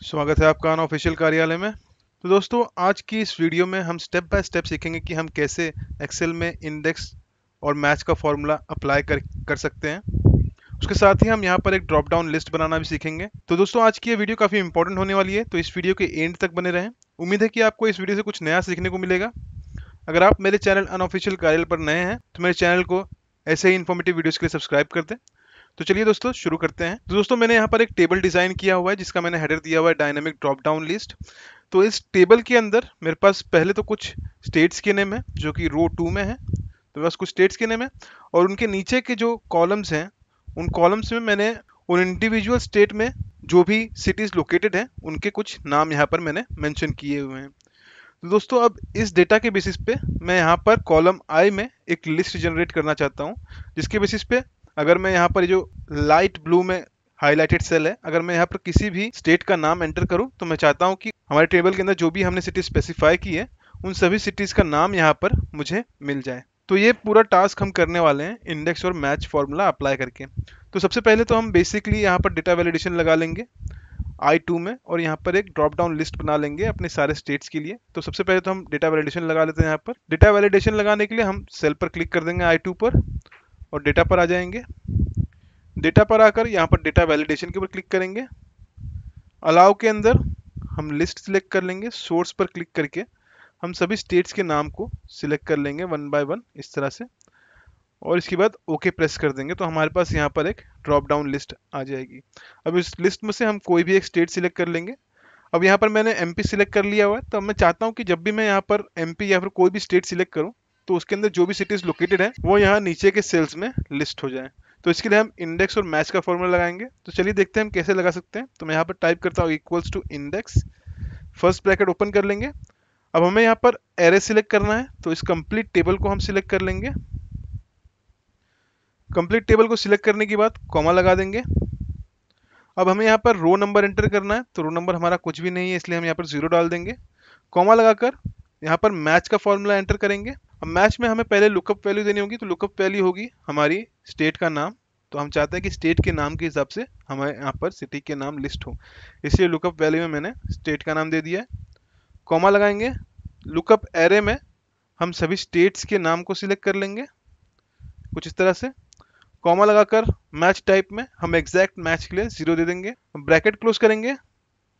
स्वागत है आपका ऑफिशियल कार्यालय में। तो दोस्तों, आज की इस वीडियो में हम स्टेप बाय स्टेप सीखेंगे कि हम कैसे एक्सेल में इंडेक्स और मैच का फॉर्मूला अप्लाई कर कर सकते हैं। उसके साथ ही हम यहाँ पर एक ड्रॉप डाउन लिस्ट बनाना भी सीखेंगे। तो दोस्तों, आज की ये वीडियो काफ़ी इंपॉर्टेंट होने वाली है तो इस वीडियो के एंड तक बने रहें। उम्मीद है कि आपको इस वीडियो से कुछ नया सीखने को मिलेगा। अगर आप मेरे चैनल अनऑफिशियल कार्यालय पर नए हैं तो मेरे चैनल को ऐसे ही इन्फॉर्मेटिव वीडियोज़ के लिए सब्सक्राइब कर दें। तो चलिए दोस्तों, शुरू करते हैं। तो दोस्तों, मैंने यहाँ पर एक टेबल डिज़ाइन किया हुआ है, जिसका मैंने हेडर दिया हुआ है डायनेमिक ड्रॉप डाउन लिस्ट तो इस टेबल के अंदर मेरे पास पहले तो कुछ स्टेट्स के नेम है, जो कि रो टू में है। तो बस कुछ स्टेट्स के नेम है और उनके नीचे के जो कॉलम्स हैं, उन कॉलम्स में मैंने उन इंडिविजुअल स्टेट में जो भी सिटीज़ लोकेटेड हैं, उनके कुछ नाम यहाँ पर मैंने मेंशन किए हुए हैं। तो दोस्तों, अब इस डेटा के बेसिस पे मैं यहाँ पर कॉलम आई में एक लिस्ट जनरेट करना चाहता हूँ, जिसके बेसिस पे अगर मैं यहाँ पर जो लाइट ब्लू में हाईलाइटेड सेल है, अगर मैं यहाँ पर किसी भी स्टेट का नाम एंटर करूँ तो मैं चाहता हूँ कि हमारे टेबल के अंदर जो भी हमने सिटी स्पेसिफाई की है, उन सभी सिटीज़ का नाम यहाँ पर मुझे मिल जाए। तो ये पूरा टास्क हम करने वाले हैं इंडेक्स और मैच फॉर्मूला अप्लाई करके। तो सबसे पहले तो हम बेसिकली यहाँ पर डेटा वैलिडेशन लगा लेंगे आई टू में, और यहाँ पर एक ड्रॉप डाउन लिस्ट बना लेंगे अपने सारे स्टेट्स के लिए। तो सबसे पहले तो हम डेटा वैलिडेशन लगा लेते हैं यहाँ पर। डेटा वैलिडेशन लगाने के लिए हम सेल पर क्लिक कर देंगे आई टू पर। और डेटा पर आ जाएँगे। डेटा पर आकर यहाँ पर डेटा वैलिडेशन के ऊपर क्लिक करेंगे। अलाउ के अंदर हम लिस्ट सिलेक्ट कर लेंगे सोर्स पर क्लिक करके। हम सभी स्टेट्स के नाम को सिलेक्ट कर लेंगे वन बाय वन इस तरह से। और इसके बाद ओके प्रेस कर देंगे तो हमारे पास यहाँ पर एक ड्रॉप डाउन लिस्ट आ जाएगी। अब इस लिस्ट में से हम कोई भी एक स्टेट सिलेक्ट कर लेंगे। अब यहाँ पर मैंने एमपी सिलेक्ट कर लिया हुआ है तो मैं चाहता हूँ कि जब भी मैं यहाँ पर एमपी या फिर कोई भी स्टेट सिलेक्ट करूँ तो उसके अंदर जो भी सिटीज़ लोकेटेड है, वो यहाँ नीचे के सेल्स में लिस्ट हो जाए। तो इसके लिए हम इंडेक्स और मैच का फॉर्मूला लगाएँगे। तो चलिए देखते हैं हम कैसे लगा सकते हैं। तो मैं यहाँ पर टाइप करता हूँ equals to index first bracket open कर लेंगे। अब हमें यहाँ पर एरे सिलेक्ट करना है। तो इस कंप्लीट टेबल को हम सिलेक्ट कर लेंगे। कंप्लीट टेबल को सिलेक्ट करने के बाद कॉमा लगा देंगे। अब हमें यहाँ पर रो नंबर एंटर करना है। तो रो नंबर हमारा कुछ भी नहीं है, इसलिए हम यहाँ पर ज़ीरो डाल देंगे। कॉमा लगाकर यहाँ पर मैच का फॉर्मूला एंटर करेंगे। अब मैच में हमें पहले लुकअप वैल्यू देनी होगी तो लुकअप वैल्यू होगी हमारी स्टेट का नाम। तो हम चाहते हैं कि स्टेट के नाम के हिसाब से हमारे यहाँ पर सिटी के नाम लिस्ट हो। इसलिए लुकअप वैल्यू में मैंने स्टेट का नाम दे दिया है। कॉमा लगाएँगे। लुकअप एरे में हम सभी स्टेट्स के नाम को सिलेक्ट कर लेंगे, कुछ इस तरह से। कॉमा लगाकर मैच टाइप में हम एग्जैक्ट मैच के लिए ज़ीरो दे देंगे। ब्रैकेट क्लोज करेंगे।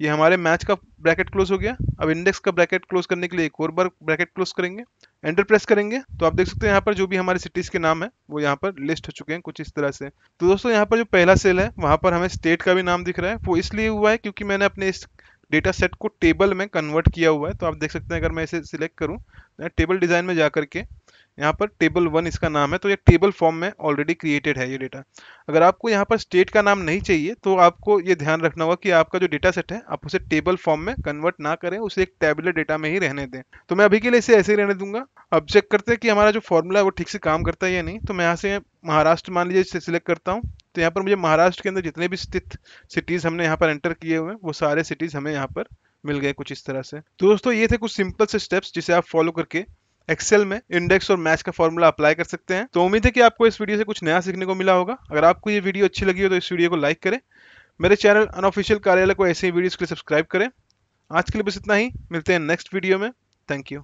ये हमारे मैच का ब्रैकेट क्लोज हो गया। अब इंडेक्स का ब्रैकेट क्लोज करने के लिए एक और बार ब्रैकेट क्लोज करेंगे। एंटर प्रेस करेंगे। तो आप देख सकते हैं यहाँ पर जो भी हमारे सिटीज़ के नाम है, वो यहाँ पर लिस्ट हो चुके हैं कुछ इस तरह से। तो दोस्तों, यहाँ पर जो पहला सेल है, वहाँ पर हमें स्टेट का भी नाम दिख रहा है। वो इसलिए हुआ है क्योंकि मैंने अपने इस डेटा सेट को टेबल में कन्वर्ट किया हुआ है। तो आप देख सकते हैं, अगर मैं इसे सिलेक्ट करूँ टेबल डिज़ाइन में जा के यहाँ पर टेबल वन इसका नाम है तो ये टेबल फॉर्म में ऑलरेडी क्रिएटेड है ये डेटा अगर आपको यहाँ पर स्टेट का नाम नहीं चाहिए तो आपको ये ध्यान रखना होगा कि आपका जो डेटा सेट है, आप उसे टेबल फॉर्म में कन्वर्ट ना करें, उसे एक टेबलेट डेटा में ही रहने दें। तो मैं अभी के लिए इसे ऐसे ही रहने दूँगा। अब चेक करते हैं कि हमारा जो फॉर्मूला है, वो ठीक से काम करता है या नहीं। तो मैं यहाँ से महाराष्ट्र, मान लीजिए, इसे सिलेक्ट करता हूँ। तो यहाँ पर मुझे महाराष्ट्र के अंदर जितने भी स्थित सिटीज़ हमने यहाँ पर एंटर किए हुए हैं, वो सारे सिटीज़ हमें यहाँ पर मिल गए कुछ इस तरह से। तो दोस्तों, ये थे कुछ सिंपल से स्टेप्स जिसे आप फॉलो करके एक्सेल में इंडेक्स और मैच का फॉर्मूला अप्लाई कर सकते हैं। तो उम्मीद है कि आपको इस वीडियो से कुछ नया सीखने को मिला होगा। अगर आपको ये वीडियो अच्छी लगी हो तो इस वीडियो को लाइक करें। मेरे चैनल अनऑफिशियल कार्यालय को ऐसे ही वीडियोस के लिए सब्सक्राइब करें। आज के लिए बस इतना ही। मिलते हैं नेक्स्ट वीडियो में। Thank you